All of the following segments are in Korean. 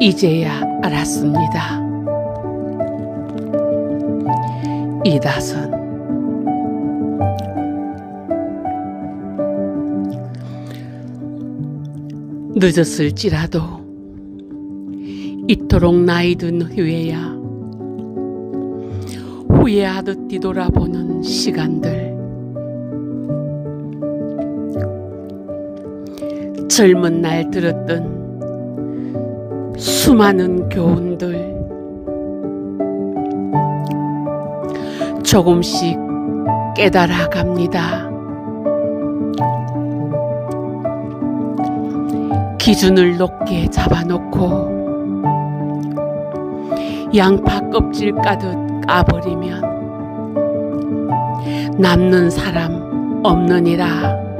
이제야 알았습니다. 이다선 늦었을지라도 이토록 나이 든 후에야 후회하듯 뒤돌아보는 시간들 젊은 날 들었던 수많은 교훈들 조금씩 깨달아 갑니다. 기준을 높게 잡아놓고 양파 껍질 까듯 까버리면 남는 사람 없느니라.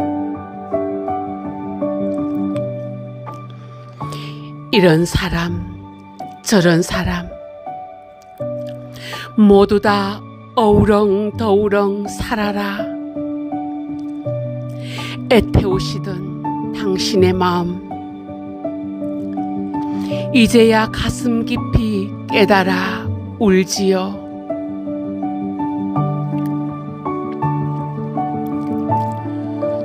이런 사람, 저런 사람, 모두 다 어우렁더우렁 살아라. 애태우시던 당신의 마음, 이제야 가슴 깊이 깨달아 울지요.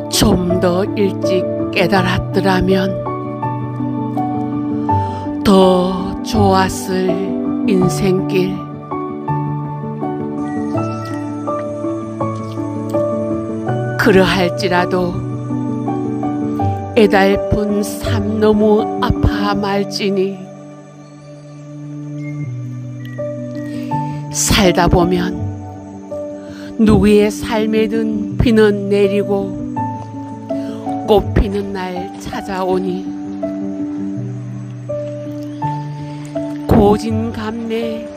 좀 더 일찍 깨달았더라면 더 좋았을 인생길. 그러할지라도 애달픈 삶 너무 아파 말지니 살다 보면 누구의 삶에든 비는 내리고 꽃 피는 날 찾아오니 고진감래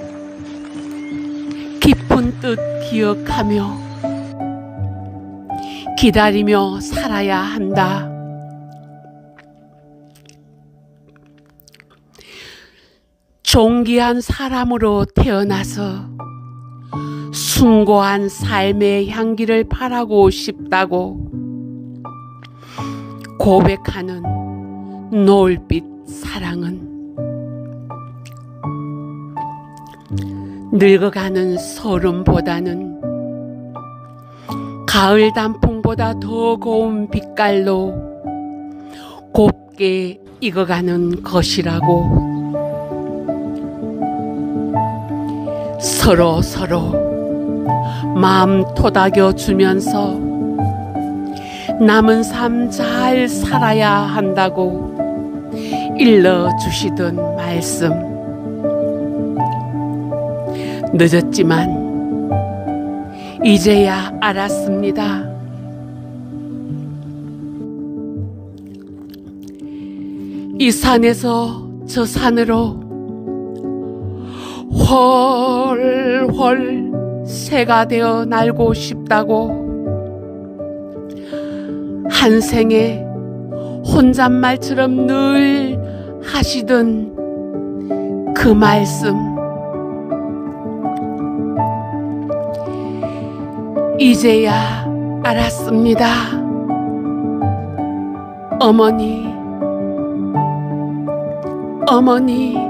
깊은 뜻 기억하며 기다리며 살아야 한다. 존귀한 사람으로 태어나서 숭고한 삶의 향기를 바라고 싶다고 고백하는 노을빛 사랑은 늙어가는 소름보다는 가을 단풍보다 더 고운 빛깔로 곱게 익어가는 것이라고 서로 서로 마음 토닥여 주면서 남은 삶 잘 살아야 한다고 일러 주시던 말씀 늦었지만 이제야 알았습니다. 이 산에서 저 산으로 훨훨 새가 되어 날고 싶다고 한 생에 혼잣말처럼 늘 하시던 그 말씀 이제야 알았습니다. 어머니, 어머니.